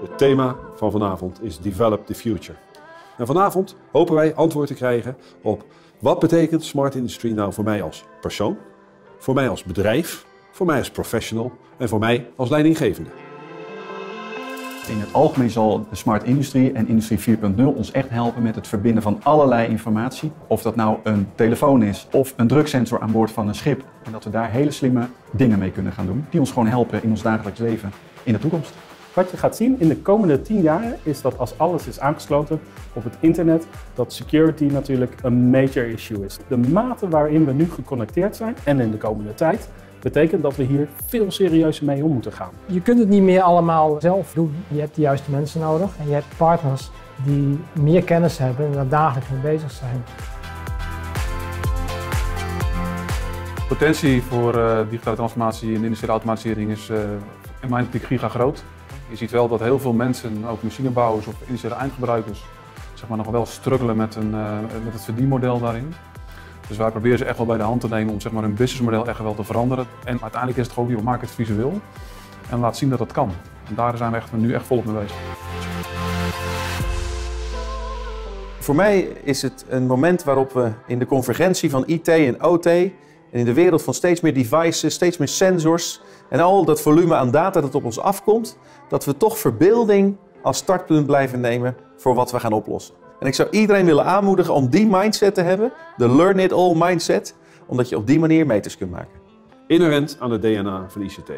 Het thema van vanavond is Develop the Future. En vanavond hopen wij antwoord te krijgen op wat betekent Smart Industry nou voor mij als persoon, voor mij als bedrijf, voor mij als professional en voor mij als leidinggevende. In het algemeen zal de smart industrie en industrie 4.0 ons echt helpen met het verbinden van allerlei informatie. Of dat nou een telefoon is of een drugsensor aan boord van een schip. En dat we daar hele slimme dingen mee kunnen gaan doen. Die ons gewoon helpen in ons dagelijks leven in de toekomst. Wat je gaat zien in de komende 10 jaar is dat als alles is aangesloten op het internet, dat security natuurlijk een major issue is. De mate waarin we nu geconnecteerd zijn en in de komende tijd, betekent dat we hier veel serieuzer mee om moeten gaan. Je kunt het niet meer allemaal zelf doen. Je hebt de juiste mensen nodig en je hebt partners die meer kennis hebben en daar dagelijks mee bezig zijn. Potentie voor uh, digitale transformatie en industriële automatisering is uh, in mijn optiek giga groot. Je ziet wel dat heel veel mensen, ook machinebouwers of industriële eindgebruikers, zeg maar, nog wel struggelen met, een, uh, met het verdienmodel daarin. Dus wij proberen ze echt wel bij de hand te nemen om zeg maar, hun businessmodel echt wel te veranderen. En uiteindelijk is het gewoon, joh, maak het visueel en laat zien dat het kan. En daar zijn we echt, nu echt volop mee bezig. Voor mij is het een moment waarop we in de convergentie van IT en OT en in de wereld van steeds meer devices, steeds meer sensors en al dat volume aan data dat op ons afkomt, dat we toch verbeelding als startpunt blijven nemen voor wat we gaan oplossen. En ik zou iedereen willen aanmoedigen om die mindset te hebben, de learn it all mindset, omdat je op die manier meters kunt maken. Inherent aan het DNA van ICT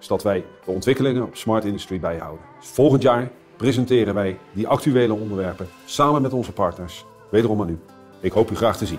is dat wij de ontwikkelingen op Smart Industry bijhouden. Volgend jaar presenteren wij die actuele onderwerpen samen met onze partners. Wederom aan u. Ik hoop u graag te zien.